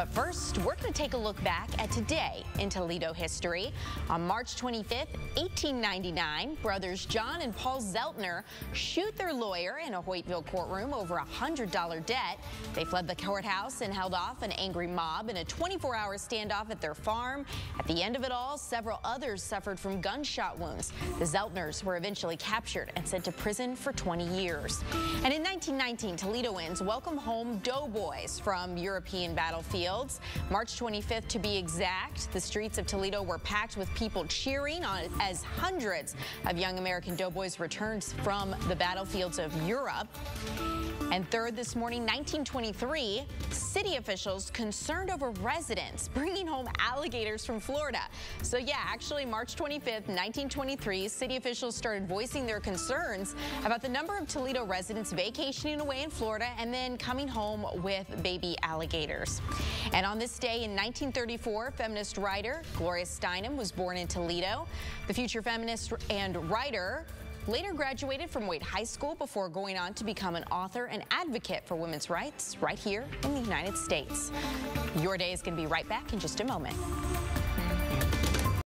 But first, we're going to take a look back at today in Toledo history. On March 25th, 1899, brothers John and Paul Zeltner shoot their lawyer in a Hoytville courtroom over a $100 debt. They fled the courthouse and held off an angry mob in a 24-hour standoff at their farm. At the end of it all, several others suffered from gunshot wounds. The Zeltners were eventually captured and sent to prison for 20 years. And in 1919, Toledoans welcome home doughboys from European battlefields fields. March 25th to be exact, the streets of Toledo were packed with people cheering on as hundreds of young American doughboys returned from the battlefields of Europe. And third this morning, 1923, city officials concerned over residents bringing home alligators from Florida. So yeah, actually March 25th, 1923, city officials started voicing their concerns about the number of Toledo residents vacationing away in Florida and then coming home with baby alligators. And on this day in 1934, feminist writer Gloria Steinem was born in Toledo. The future feminist and writer later graduated from Waite High School before going on to become an author and advocate for women's rights right here in the United States. Your day is going to be right back in just a moment.